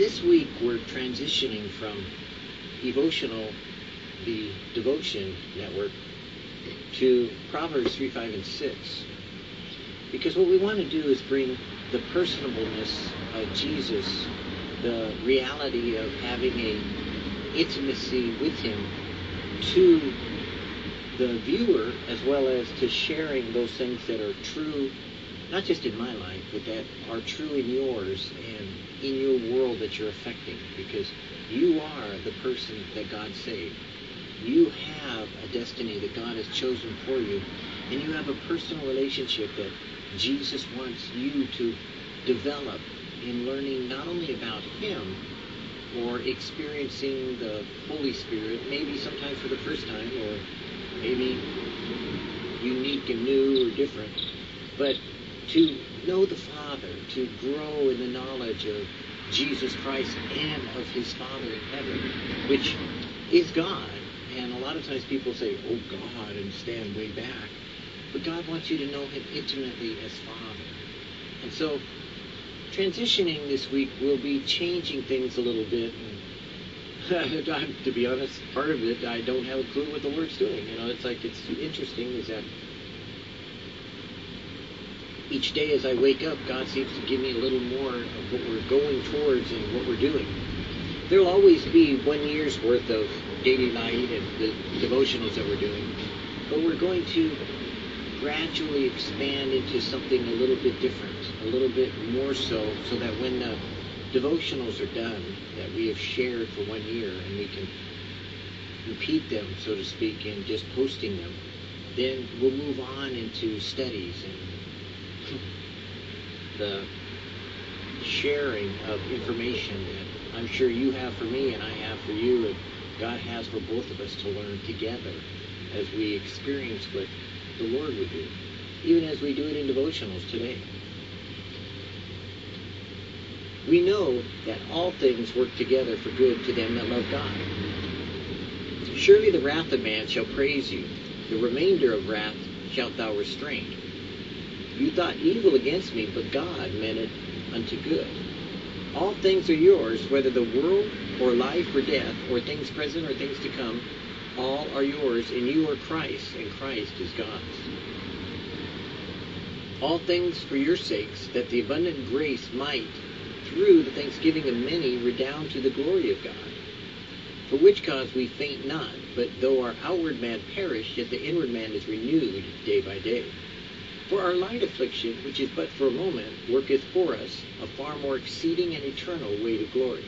this week we're transitioning from Evotional, the devotion network, to Proverbs 3, 5, and 6. Because what we want to do is bring the personableness of Jesus, the reality of having a intimacy with him to the viewer as well as to sharing those things that are true not just in my life but that are true in yours and in your world that you're affecting because you are the person that God saved. You have a destiny that God has chosen for you and you have a personal relationship that Jesus wants you to develop in learning not only about him or experiencing the Holy Spirit, maybe sometimes for the first time, or maybe unique and new or different, but to know the Father, to grow in the knowledge of Jesus Christ and of his Father in heaven, which is God. And a lot of times people say, oh God, and stand way back. But God wants you to know him intimately as Father. And so transitioning this week will be changing things a little bit. And to be honest, part of it, I don't have a clue what the Lord's doing. You know, it's like, it's interesting is that each day as I wake up, God seems to give me a little more of what we're going towards and what we're doing. There'll always be one year's worth of daily light and the devotionals that we're doing, but we're going to gradually expand into something a little bit different, a little bit more so, so that when the devotionals are done, that we have shared for one year and we can repeat them, so to speak, in just posting them, then we'll move on into studies and the sharing of information that I'm sure you have for me and I have for you and God has for both of us to learn together as we experience what the Lord would do, even as we do it in devotionals today. We know that all things work together for good to them that love God. Surely the wrath of man shall praise you, the remainder of wrath shalt thou restrain. You thought evil against me, but God meant it unto good. All things are yours, whether the world or life or death, or things present or things to come, all are yours, and you are Christ, and Christ is God's. All things for your sakes, that the abundant grace might, through the thanksgiving of many, redound to the glory of God. For which cause we faint not, but though our outward man perish, yet the inward man is renewed day by day. For our light affliction, which is but for a moment, worketh for us a far more exceeding and eternal weight of glory.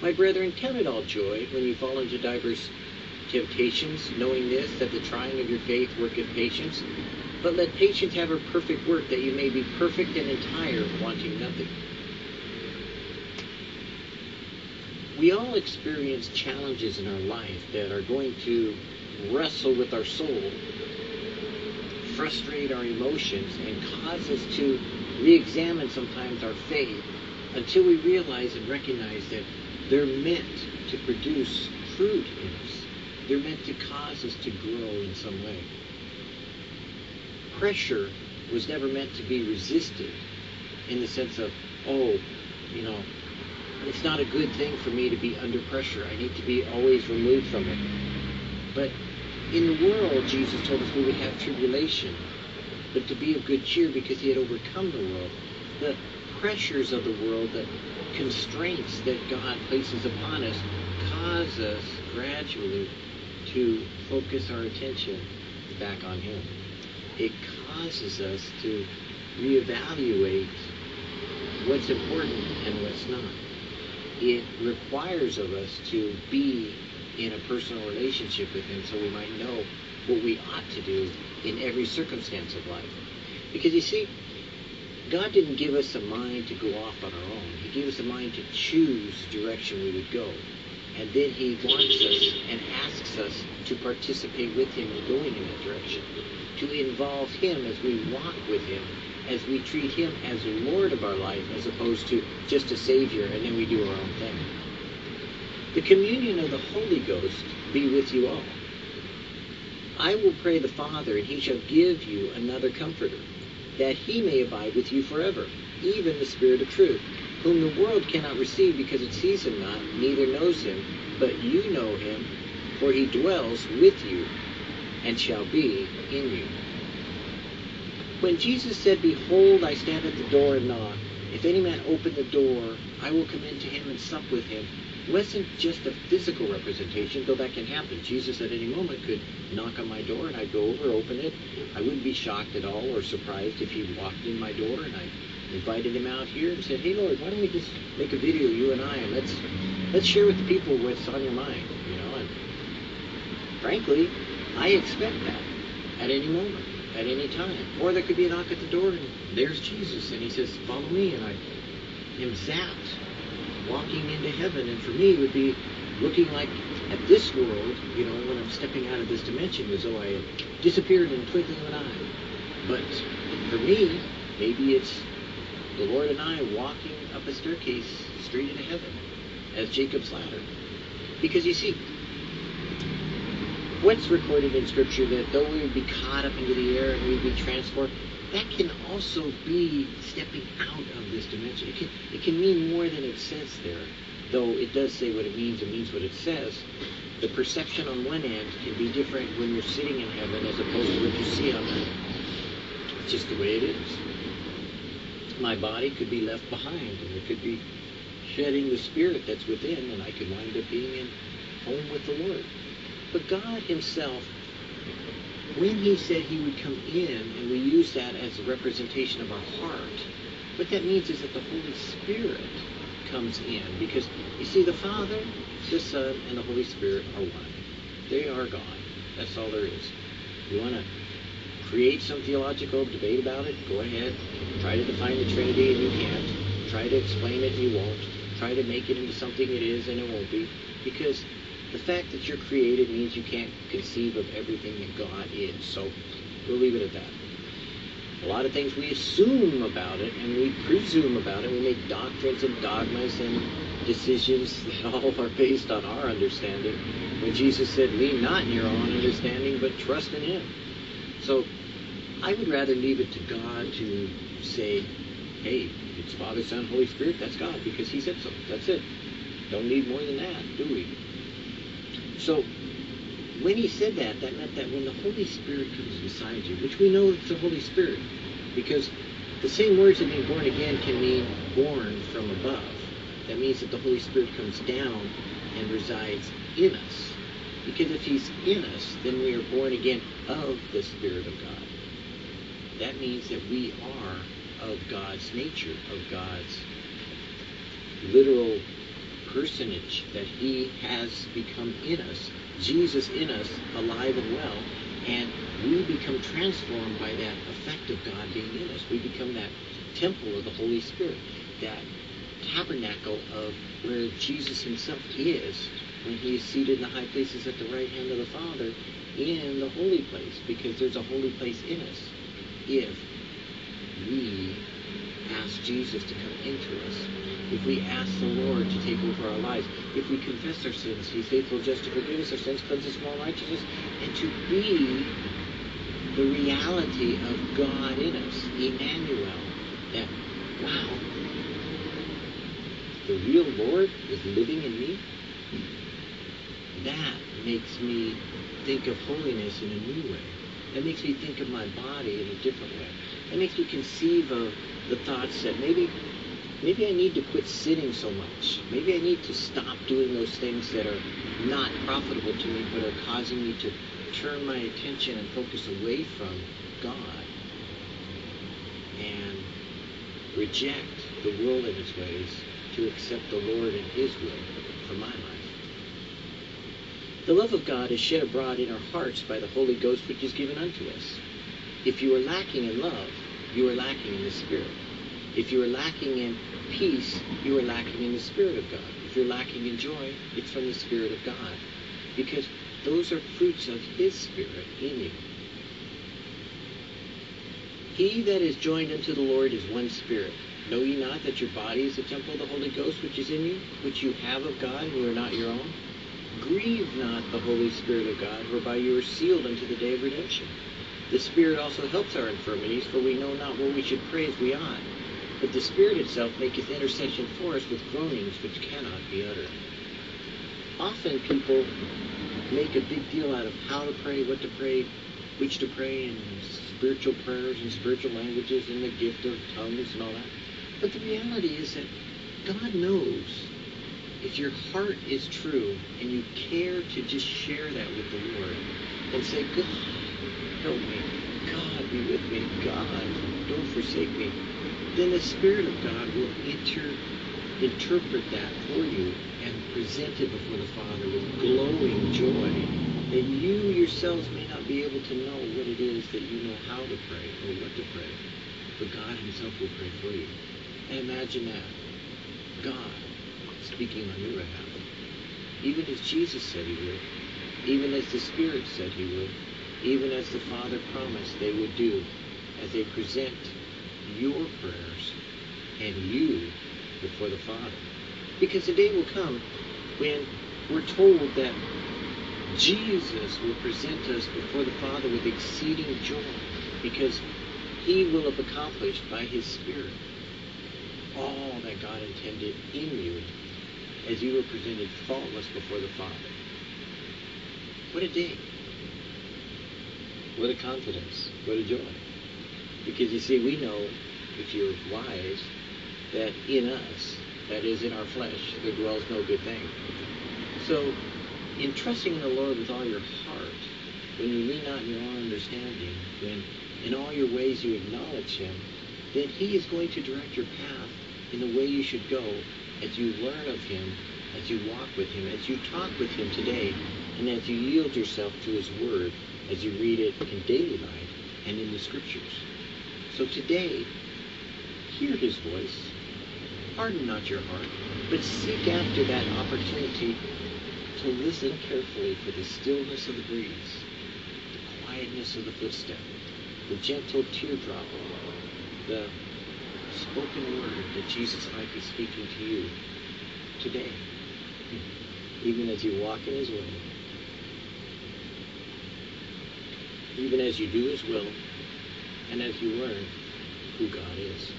My brethren, count it all joy when you fall into divers temptations, knowing this, that the trying of your faith worketh patience. But let patience have her perfect work, that you may be perfect and entire, wanting nothing. We all experience challenges in our life that are going to wrestle with our soul, frustrate our emotions, and cause us to re-examine sometimes our faith until we realize and recognize that they're meant to produce fruit in us. They're meant to cause us to grow in some way. Pressure was never meant to be resisted in the sense of, oh, you know, it's not a good thing for me to be under pressure. I need to be always removed from it. But in the world, Jesus told us we would have tribulation, but to be of good cheer because he had overcome the world. The pressures of the world, the constraints that God places upon us, cause us gradually to focus our attention back on Him. It causes us to reevaluate what's important and what's not. It requires of us to be in a personal relationship with Him so we might know what we ought to do in every circumstance of life. Because you see, God didn't give us a mind to go off on our own. He gave us a mind to choose the direction we would go. And then he wants us and asks us to participate with him in going in that direction, to involve him as we walk with him, as we treat him as Lord of our life, as opposed to just a Savior, and then we do our own thing. The communion of the Holy Ghost be with you all. I will pray the Father, and he shall give you another comforter, that he may abide with you forever, even the Spirit of truth whom the world cannot receive because it sees him not, neither knows him, but you know him, for he dwells with you and shall be in you. When Jesus said, Behold, I stand at the door and knock, if any man open the door, I will come in to him and sup with him, wasn't just a physical representation, though that can happen. Jesus at any moment could knock on my door and I'd go over, open it. I wouldn't be shocked at all or surprised if he walked in my door and I invited him out here and said, Hey Lord, why don't we just make a video, you and I, and let's let's share with the people what's on your mind, you know, and frankly, I expect that at any moment, at any time. Or there could be a knock at the door and there's Jesus and he says, Follow me and I am zapped walking into heaven and for me it would be looking like at this world, you know, when I'm stepping out of this dimension as though I disappeared in a twinkling of an eye. But for me, maybe it's the Lord and I walking up a staircase straight into heaven as Jacob's ladder. Because you see, what's recorded in Scripture that though we would be caught up into the air and we'd be transformed, that can also be stepping out of this dimension. It can, it can mean more than it says there, though it does say what it means, it means what it says. The perception on one end can be different when you're sitting in heaven as opposed to what you see on earth. It's just the way it is my body could be left behind and it could be shedding the spirit that's within and I could wind up being in home with the Lord. But God himself, when he said he would come in, and we use that as a representation of our heart, what that means is that the Holy Spirit comes in. Because, you see, the Father, the Son, and the Holy Spirit are one. They are God. That's all there is. You want to create some theological debate about it, go ahead. Try to define the Trinity and you can't. Try to explain it and you won't. Try to make it into something it is and it won't be. Because the fact that you're created means you can't conceive of everything that God is. So we'll leave it at that. A lot of things we assume about it and we presume about it. We make doctrines and dogmas and decisions that all are based on our understanding. When Jesus said, lean not in your own understanding, but trust in Him. So I would rather leave it to God to say, hey, it's Father, Son, Holy Spirit, that's God, because He said so. That's it. Don't need more than that, do we? So when He said that, that meant that when the Holy Spirit comes inside you, which we know it's the Holy Spirit, because the same words of being born again can mean born from above. That means that the Holy Spirit comes down and resides in us. Because if He's in us, then we are born again of the Spirit of God that means that we are of God's nature, of God's literal personage, that He has become in us, Jesus in us, alive and well, and we become transformed by that effect of God being in us. We become that temple of the Holy Spirit, that tabernacle of where Jesus Himself is when He is seated in the high places at the right hand of the Father in the holy place, because there's a holy place in us if we ask Jesus to come into us, if we ask the Lord to take over our lives, if we confess our sins, He's faithful just to forgive us our sins, cleanse us from all righteousness, and to be the reality of God in us, Emmanuel, that, wow, the real Lord is living in me. That makes me think of holiness in a new way. That makes me think of my body in a different way. It makes me conceive of the thoughts that maybe maybe I need to quit sitting so much. Maybe I need to stop doing those things that are not profitable to me but are causing me to turn my attention and focus away from God and reject the world and its ways to accept the Lord and His will for my life. The love of God is shed abroad in our hearts by the Holy Ghost which is given unto us. If you are lacking in love, you are lacking in the Spirit. If you are lacking in peace, you are lacking in the Spirit of God. If you're lacking in joy, it's from the Spirit of God. Because those are fruits of His Spirit in you. He that is joined unto the Lord is one spirit. Know ye not that your body is the temple of the Holy Ghost which is in you, which you have of God, and you are not your own? Grieve not the Holy Spirit of God, whereby you are sealed unto the day of redemption. The Spirit also helps our infirmities, for we know not what we should pray as we ought. But the Spirit itself maketh intercession for us with groanings which cannot be uttered. Often people make a big deal out of how to pray, what to pray, which to pray, and spiritual prayers and spiritual languages and the gift of tongues and all that. But the reality is that God knows if your heart is true and you care to just share that with the Lord and say, God, help me. God, be with me. God, don't forsake me. Then the Spirit of God will inter- interpret that for you and present it before the Father with glowing joy that you yourselves may not be able to know what it is that you know how to pray or what to pray. But God Himself will pray for you. And imagine that. God speaking on your behalf. Even as Jesus said he would. Even as the Spirit said he would. Even as the Father promised they would do as they present your prayers and you before the Father. Because the day will come when we're told that Jesus will present us before the Father with exceeding joy because he will have accomplished by his Spirit all that God intended in you as you were presented faultless before the Father. What a day. What a confidence. What a joy. Because you see, we know, if you're wise, that in us, that is in our flesh, there dwells no good thing. So, in trusting the Lord with all your heart, when you lean not in your own understanding, when in all your ways you acknowledge Him, then He is going to direct your path in the way you should go as you learn of Him, as you walk with Him, as you talk with Him today, and as you yield yourself to His Word, as you read it in daily life and in the Scriptures. So today, hear His voice. Harden not your heart, but seek after that opportunity to listen carefully for the stillness of the breeze, the quietness of the footstep, the gentle teardrop, the spoken word that Jesus might be speaking to you today, even as you walk in His will, even as you do His will, and as you learn who God is.